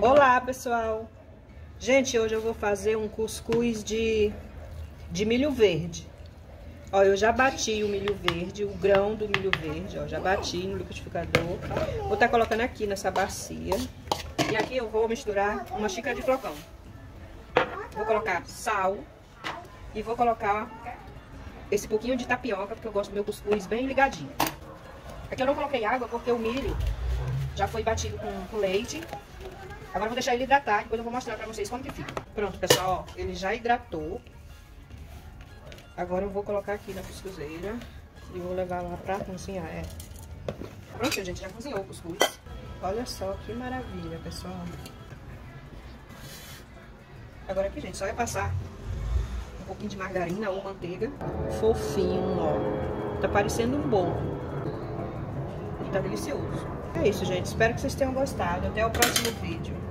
Olá, pessoal. Gente, hoje eu vou fazer um cuscuz de, de milho verde. Ó, eu já bati o milho verde, o grão do milho verde, ó, já bati no liquidificador. Vou estar tá colocando aqui nessa bacia. E aqui eu vou misturar uma xícara de flocão. Vou colocar sal e vou colocar esse pouquinho de tapioca, porque eu gosto do meu cuscuz bem ligadinho. Aqui eu não coloquei água porque o milho já foi batido com, com leite. Agora eu vou deixar ele hidratar, depois eu vou mostrar pra vocês como que fica. Pronto, pessoal, ó, ele já hidratou. Agora eu vou colocar aqui na cuscuzeira e vou levar lá pra cozinhar, é. Pronto, gente, já cozinhou o cuscuz. Olha só que maravilha, pessoal. Agora aqui, gente, só é passar um pouquinho de margarina ou manteiga. Fofinho, ó. Tá parecendo um bolo. E tá delicioso. É isso, gente. Espero que vocês tenham gostado. Até o próximo vídeo.